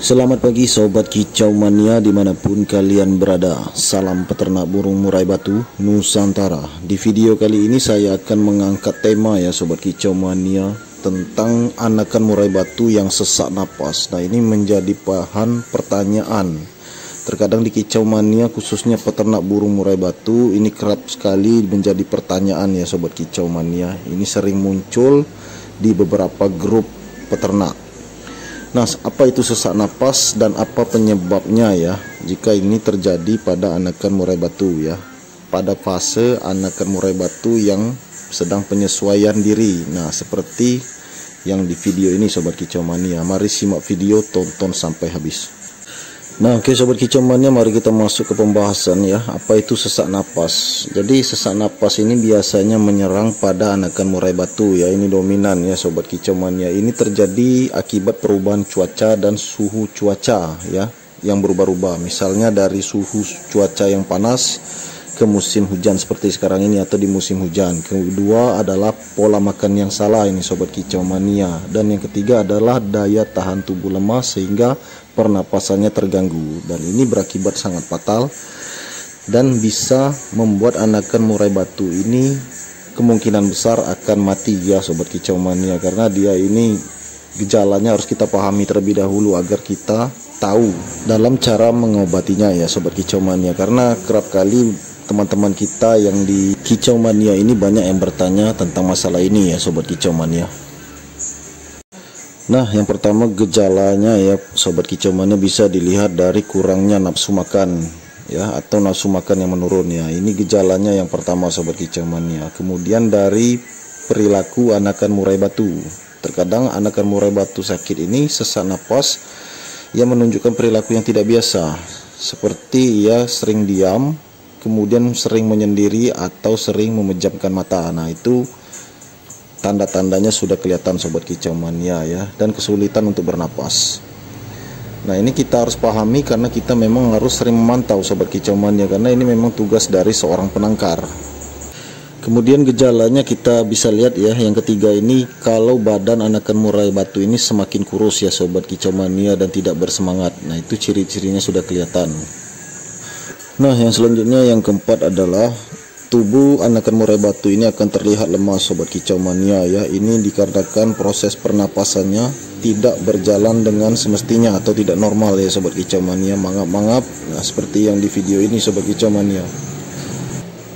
Selamat pagi sobat kicau mania di mana pun kalian berada. Salam peternak burung murai batu Nusantara. Di video kali ini saya akan mengangkat tema ya sobat kicau mania Tentang anakan murai batu yang sesak napas. Nah ini menjadi bahan pertanyaan. Terkadang di kicau mania khususnya peternak burung murai batu Ini kerap sekali menjadi pertanyaan ya sobat kicau mania. Ini sering muncul di beberapa grup peternak Nah, apa itu sesak napas dan apa penyebabnya ya? Jika ini terjadi pada anakan murai batu ya. Pada fase anakan murai batu yang sedang penyesuaian diri. Nah, seperti yang di video ini sobat kicau mania. Mari simak video tonton sampai habis. Nah, oke sobat kicau mania, mari kita masuk ke pembahasan ya. Apa itu sesak napas? Jadi sesak napas ini biasanya menyerang pada anakan murai batu ya. Ini dominan ya sobat kicau mania. Ini terjadi akibat perubahan cuaca dan suhu cuaca ya yang berubah-ubah. Misalnya dari suhu cuaca yang panas ke musim hujan seperti sekarang ini atau di musim hujan. Kedua adalah pola makan yang salah ini sobat kicau mania. Dan yang ketiga adalah daya tahan tubuh lemah sehingga pernapasannya terganggu. Dan ini berakibat sangat fatal dan bisa membuat anakan murai batu ini kemungkinan besar akan mati ya sobat kicau mania. Karena dia ini gejalanya harus kita pahami terlebih dahulu agar kita tahu dalam cara mengobatinya ya sobat kicau mania. Karena kerap kali teman-teman kita yang di kicau mania ini banyak yang bertanya tentang masalah ini ya sobat kicau mania Nah, yang pertama gejalanya ya sobat kicau mania bisa dilihat dari kurangnya nafsu makan ya atau nafsu makan yang menurun ya. Ini gejalanya yang pertama sobat kicau mania. Kemudian dari perilaku anakan murai batu. Terkadang anakan murai batu sakit ini sesak napas yang menunjukkan perilaku yang tidak biasa seperti ia sering diam, kemudian sering menyendiri atau sering memejamkan mata. Nah, itu tanda-tandanya sudah kelihatan sobat kicau mania ya dan kesulitan untuk bernapas. Nah ini kita harus pahami karena kita memang harus sering memantau sobat kicau mania karena ini memang tugas dari seorang penangkar. Kemudian gejalanya kita bisa lihat ya yang ketiga ini kalau badan anakan murai batu ini semakin kurus ya sobat kicau mania dan tidak bersemangat. Nah itu ciri-cirinya sudah kelihatan nah yang selanjutnya yang keempat adalah tubuh anakan murai batu ini akan terlihat lemah sobat kicau mania ya. Ini dikarenakan proses pernapasannya tidak berjalan dengan semestinya atau tidak normal ya sobat kicau mania. Mangap-mangap nah, seperti yang di video ini sobat kicau mania.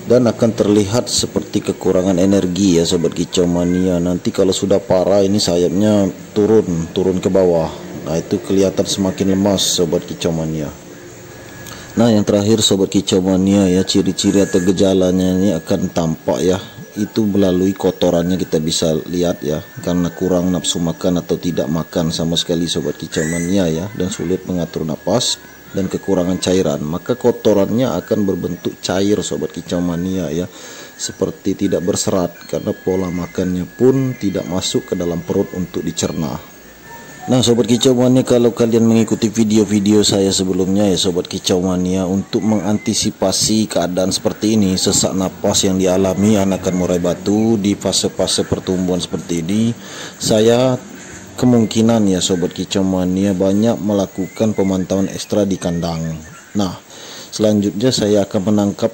Dan akan terlihat seperti kekurangan energi ya sobat kicau mania. Nanti kalau sudah parah ini sayapnya turun turun ke bawah. Nah itu kelihatan semakin lemas sobat kicau mania Nah yang terakhir sobat kicau mania ya ciri-ciri atau gejalanya ini akan tampak ya. Itu melalui kotorannya kita bisa lihat ya karena kurang nafsu makan atau tidak makan sama sekali sobat kicau mania ya dan sulit mengatur napas dan kekurangan cairan. Maka kotorannya akan berbentuk cair sobat kicau mania ya seperti tidak berserat karena pola makannya pun tidak masuk ke dalam perut untuk dicerna Nah Sobat Kicau Mania kalau kalian mengikuti video-video saya sebelumnya ya Sobat Kicau Mania Untuk mengantisipasi keadaan seperti ini Sesak napas yang dialami anakan murai batu di fase-fase pertumbuhan seperti ini Saya kemungkinan ya Sobat Kicau Mania banyak melakukan pemantauan ekstra di kandang. Nah selanjutnya saya akan menangkap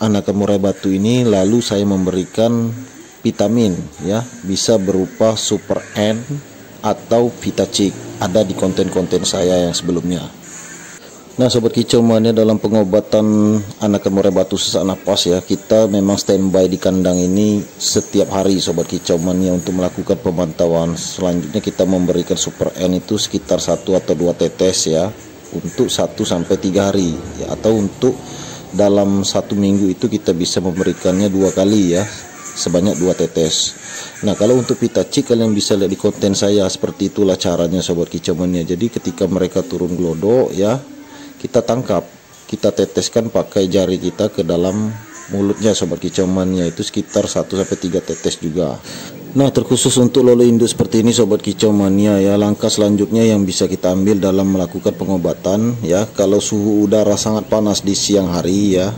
anakan murai batu ini Lalu saya memberikan vitamin ya Bisa berupa super N atau Vitacik ada di konten-konten saya yang sebelumnya. Nah sobat kicau mania dalam pengobatan anakan murai batu sesak napas ya. Kita memang standby di kandang ini setiap hari sobat kicau mania untuk melakukan pemantauan. Selanjutnya kita memberikan super N itu sekitar satu atau dua tetes ya untuk 1 sampai tiga hari. Ya atau untuk dalam satu minggu itu kita bisa memberikannya dua kali ya sebanyak dua tetes Nah kalau untuk pitacik kalian bisa lihat di konten saya seperti itulah caranya sobat kicauannya. Jadi ketika mereka turun glodok ya kita tangkap, kita teteskan pakai jari kita ke dalam mulutnya sobat kicauannya itu sekitar 1 sampai 3 tetes juga. Nah terkhusus untuk lolo induk seperti ini sobat kicau mania ya langkah selanjutnya yang bisa kita ambil dalam melakukan pengobatan ya kalau suhu udara sangat panas di siang hari ya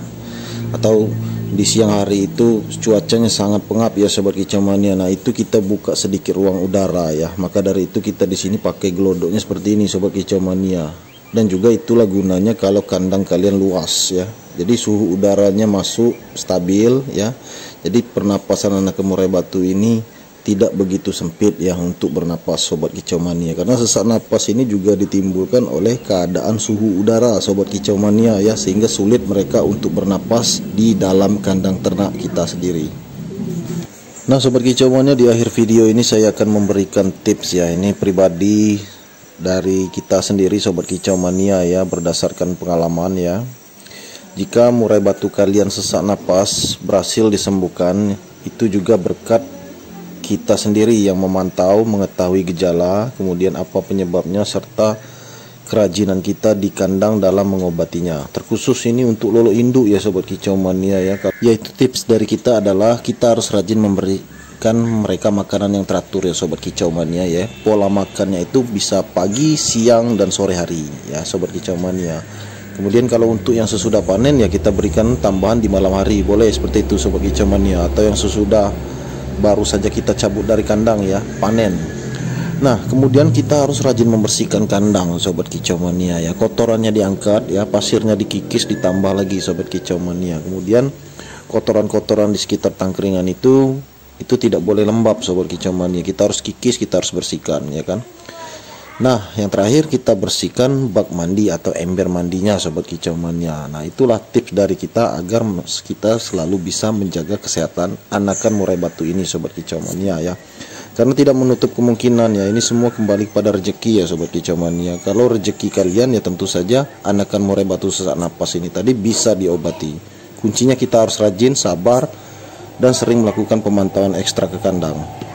atau di siang hari itu cuacanya sangat pengap ya sobat kicau mania. Nah itu kita buka sedikit ruang udara ya. Maka dari itu kita di sini pakai gelodoknya seperti ini sobat kicau mania. Dan juga itulah gunanya kalau kandang kalian luas ya. Jadi suhu udaranya masuk stabil ya. Jadi pernapasan anak kemurai batu ini tidak begitu sempit ya untuk bernapas sobat kicau mania. Karena sesak napas ini juga ditimbulkan oleh keadaan suhu udara sobat kicau mania ya sehingga sulit mereka untuk bernapas di dalam kandang ternak kita sendiri. Nah sobat kicau mania di akhir video ini saya akan memberikan tips ya. Ini pribadi dari kita sendiri sobat kicau mania ya berdasarkan pengalaman ya. Jika murai batu kalian sesak napas berhasil disembuhkan itu juga berkat kita sendiri yang memantau, mengetahui gejala, kemudian apa penyebabnya serta kerajinan kita di kandang dalam mengobatinya. Terkhusus ini untuk lolo induk ya sobat kicau mania ya. Yaitu tips dari kita adalah kita harus rajin memberikan mereka makanan yang teratur ya sobat kicau mania ya. Pola makannya itu bisa pagi, siang dan sore hari ya sobat kicau mania. Kemudian kalau untuk yang sesudah panen ya kita berikan tambahan di malam hari boleh seperti itu sobat kicau mania atau yang sesudah baru saja kita cabut dari kandang ya panen. Nah kemudian kita harus rajin membersihkan kandang sobat kicau mania ya. Kotorannya diangkat ya pasirnya dikikis ditambah lagi sobat kicau mania. Kemudian kotoran-kotoran di sekitar tangkringan itu itu tidak boleh lembab sobat kicau mania. Kita harus kikis kita harus bersihkan ya kan Nah, yang terakhir kita bersihkan bak mandi atau ember mandinya sobat kicau mania. Nah, itulah tips dari kita agar kita selalu bisa menjaga kesehatan anakan murai batu ini sobat kicau mania ya. Karena tidak menutup kemungkinan ya ini semua kembali pada rezeki ya sobat kicau mania. Kalau rezeki kalian ya tentu saja anakan murai batu sesak napas ini tadi bisa diobati. Kuncinya kita harus rajin, sabar dan sering melakukan pemantauan ekstra ke kandang.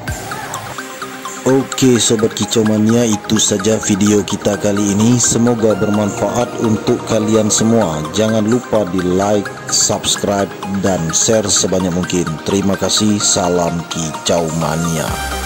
Oke sobat kicau mania itu saja video kita kali ini. Semoga bermanfaat untuk kalian semua. Jangan lupa di like subscribe dan share sebanyak mungkin. Terima kasih. Salam kicau mania